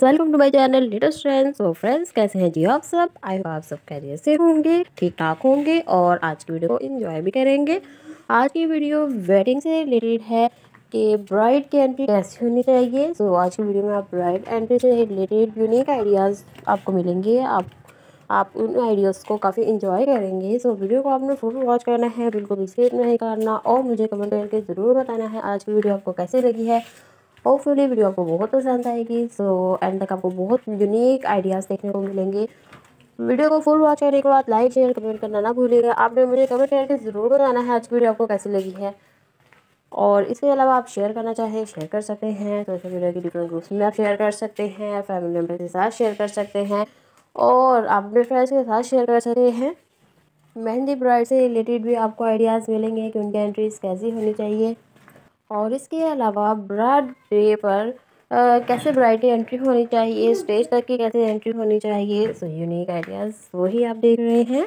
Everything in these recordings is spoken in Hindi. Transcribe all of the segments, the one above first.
Friends welcome to my channel latest friends तो फ्रेंड्स कैसे हैं जी आप सब? आई आप सब खैरियत से होंगे ठीक ठाक होंगे और आज की वीडियो को एंजॉय भी करेंगे। आज की वीडियो वेडिंग से रिलेटेड है कि ब्राइड की एंट्री कैसी होनी चाहिए। तो आज की वीडियो में आप ब्राइड एंट्री से रिलेटेड यूनिक आइडियाज़ आपको मिलेंगे। आप आप उन आइडियाज़ को काफ़ी इंजॉय करेंगे। सो वीडियो को आपने फुल वॉच करना है, बिल्कुल भी स्किप नहीं करना और मुझे कमेंट करके ज़रूर बताना है आज की वीडियो आपको कैसे लगी है। होपफुली वीडियो आपको बहुत पसंद आएगी सो एंड तक आपको बहुत यूनिक आइडियाज़ देखने को मिलेंगे। वीडियो को फुल वॉच करने के बाद लाइक शेयर कमेंट करना ना भूलिएगा। आपने मुझे कमेंट करके ज़रूर बताना है आज की वीडियो आपको कैसी लगी है। और इसके अलावा आप शेयर करना चाहें शेयर कर सकते हैं। सोशल मीडिया के डिफरेंट ग्रुप्स में आप शेयर कर सकते हैं फैमिली मेंबर के साथ शेयर कर सकते हैं। और आप अपने फ्रेंड्स के साथ शेयर कर सकते हैं। मेहंदी ब्राइड से रिलेटेड भी आपको आइडियाज़ मिलेंगे कि उनकी एंट्रीज कैसी होनी चाहिए। और इसके अलावा ब्राड डे पर आ, कैसे ब्राइड एंट्री होनी चाहिए स्टेज तक की कैसे एंट्री होनी चाहिए सो यूनिक आइडियाज़ वही आप देख रहे हैं।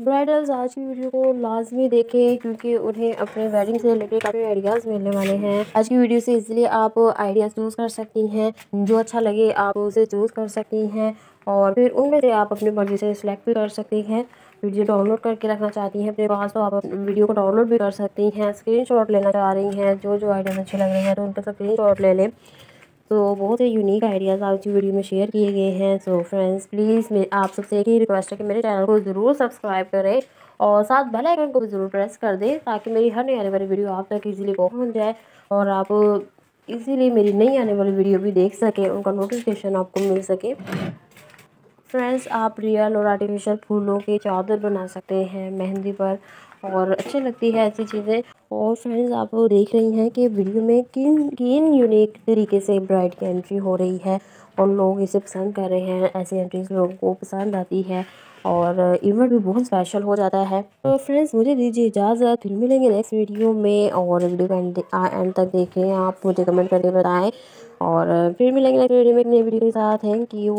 ब्राइडल्स आज की वीडियो को लाजमी देखें क्योंकि उन्हें अपने वेडिंग से रिलेटेड काफ़ी आइडियाज़ मिलने वाले हैं। आज की वीडियो से इसलिए आप आइडियाज़ चूज़ कर सकती हैं जो अच्छा लगे आप उसे चूज़ कर सकती हैं और फिर उनमें से आप अपनी मर्ज़ी से सिलेक्ट भी कर सकती हैं। वीडियो डाउनलोड करके रखना चाहती हैं, अपने पास तो आप वीडियो को डाउनलोड भी कर सकती हैं, स्क्रीनशॉट लेना चाह रही हैं, जो जो आइडियाज़ अच्छे लग रहे हैं तो उनका स्क्रीन शॉट ले लें। तो बहुत ही यूनिक आइडियाज़ आज की वीडियो में शेयर किए गए हैं। सो फ्रेंड्स प्लीज़ मैं, आप सबसे एक ही रिक्वेस्ट है कि मेरे चैनल को ज़रूर सब्सक्राइब करें और साथ बेल आइकन को भी ज़रूर प्रेस कर दें, ताकि मेरी हर नई आने वाली वीडियो आप तक इजीली पहुँच जाए और आप इजीली मेरी नई आने वाली वीडियो भी देख सकें, उनका नोटिफिकेशन आपको मिल सके। फ्रेंड्स आप रियल और आर्टिफिशियल फूलों की चादर बना सकते हैं, मेहंदी पर, और अच्छी लगती है ऐसी चीज़ें। और फ्रेंड्स आप देख रही हैं कि वीडियो में किन किन यूनिक तरीके से ब्राइड की एंट्री हो रही है, और लोग इसे पसंद कर रहे हैं। ऐसी एंट्रीज लोगों को पसंद आती है, और इवेंट भी बहुत स्पेशल हो जाता है। तो फ्रेंड्स मुझे दीजिए इजाज़त, फिर मिलेंगे नेक्स्ट वीडियो में, और वीडियो एंड एंड तक देखें। आप मुझे कमेंट करके बताएँ, और फिर मिलेंगे नेक्स्ट वीडियो में वीडियो के साथ। Thank you